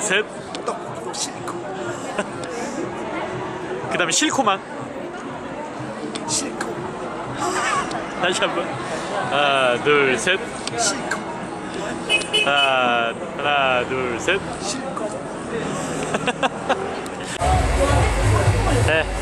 셋. 떡볶이도 싫고 그 다음에 실코만. 싫고 다시 한 번. 하나, 둘, 셋. 싫고 하나, 하나, 둘, 셋. 싫고 네.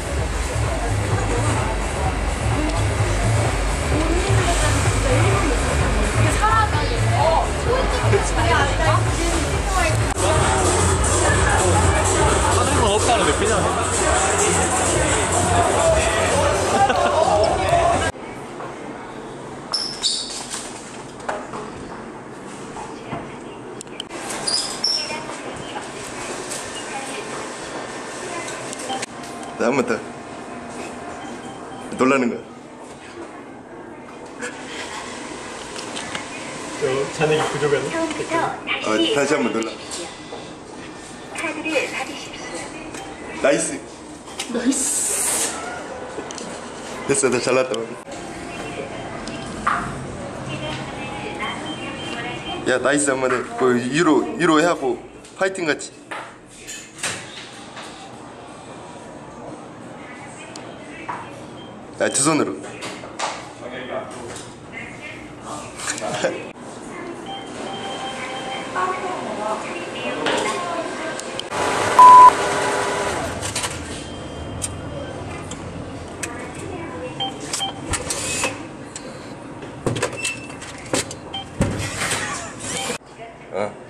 한번 더 놀라는 거야. 잔액이 부족하네. 어, 다시 다시 한번 놀라. 카드를 받으십시오. nice. nice. 됐어 너 잘났다. 야 nice 한번 해. 그, 유로 유로 해하고 파이팅 같이 야 두 손으로 어. 어.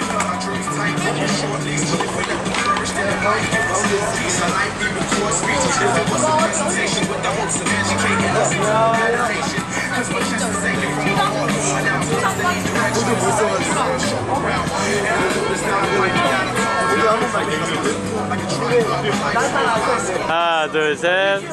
거래를 선택하여 주 하나, 둘, 셋.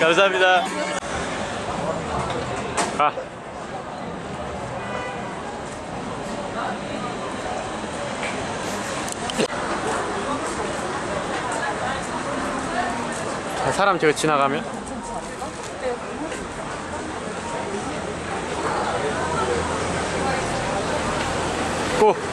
감사합니다. 아. 사람 저기 지나가면 고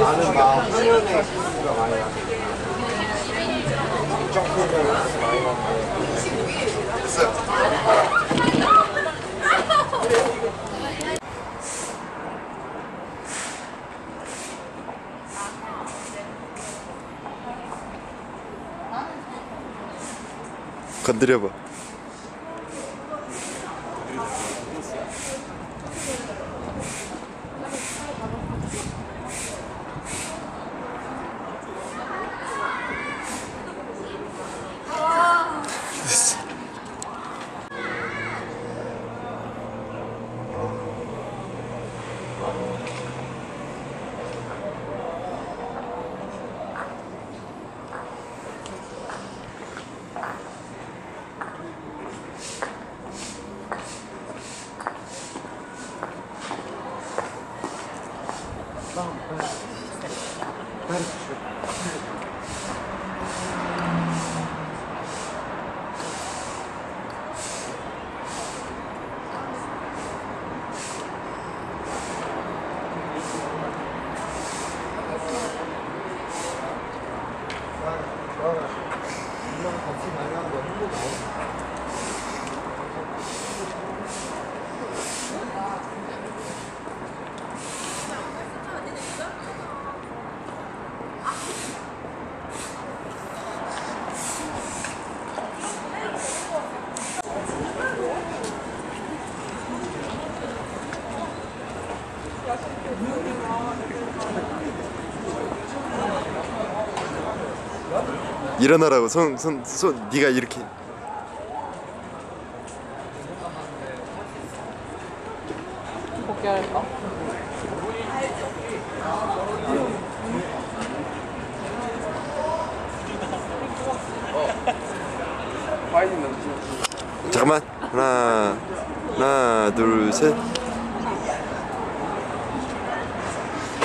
나는 막 화면에 수가 많이 나. 점프를 많이 나. 됐어 건 드 Thank you. 일어나라고. 손 손손 네가 이렇게. 포기 할까? 파이팅 넘치는 잠깐만. 하나 하나 둘셋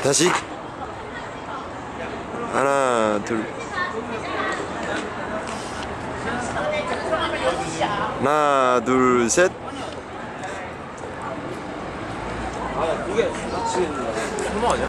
다시 하나 둘 하나 둘셋 아 이게 지금 소모 아니야?